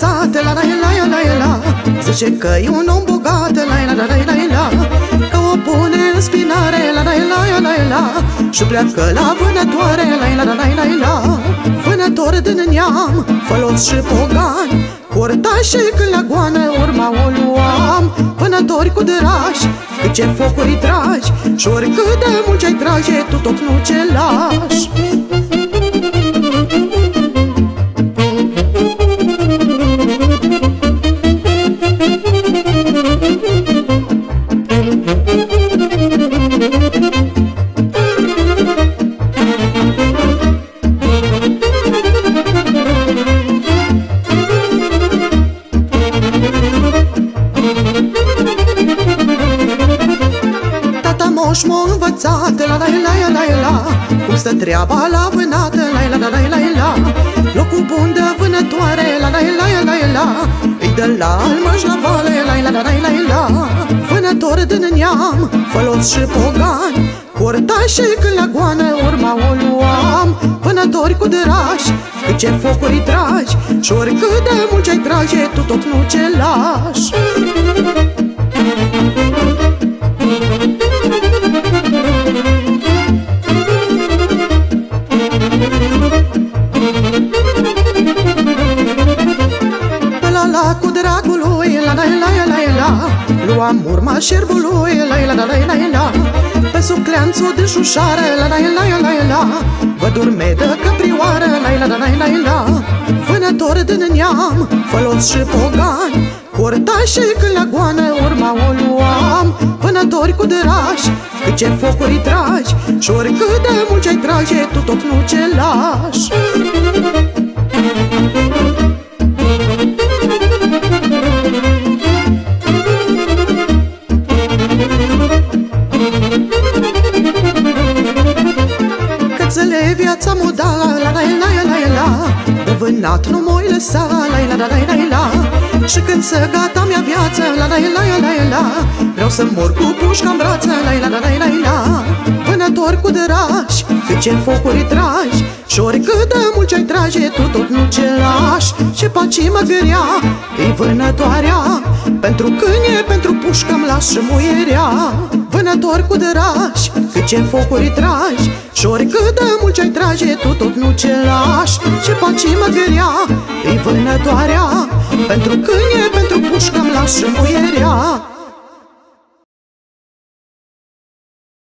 învățat La la la la la la Zice că e un om bogat La la la la la la Că o pune în spinare La la la la la Și pleacă la vânătoare La la la la la Vânător din neam Folos și pogan Curta și când la goană urma o luam Vânători cu drași Cât ce focuri tragi Și oricât de mult ce-ai trage Tu tot nu ce lași moș m-a învățat La la la la la la Cum stă treaba la vânată La la la la la la Locul bun de vânătoare La la la la la Îi dă la almăș la vale La la la la la la Vânător din neam Folos și pogan Curta și când la goană urma o luam Vânători cu drași Cât ce focuri tragi Și oricât de mult ce-ai trage Tu tot nu ce lași la cu dragului La la la la la la Luam urma șerbului La la la la la la Pe sub cleanțul de șușare La la la la la la Văd urme de căprioară La la la la la la Vânător din neam Fălos și pogan Curta și când la goană urma o luam Vânători cu drași Cât ce focuri tragi Și oricât de mult ce-ai trage Tu tot nu ce lași De vânat nu mă lăsa La la la la la la. Și când să gata mea viață La la la la la. Vreau să mor cu pușca în brață La la la la la la. Vânător cu dărași Cât ce focuri tragi Și oricât de mult ce-ai trage Tu tot nu ce lași. Ce paci mă gârea E vânătoarea. Pentru câine, pentru pușcă-mi las și muierea. Vânător cu dărași Cât ce focuri tragi Și oricât de mult ce-ai trage Tu tot nu ce lași. Ce paci mă gârea? E vânătoarea Pentru câine, pentru pușcă-mi las și muierea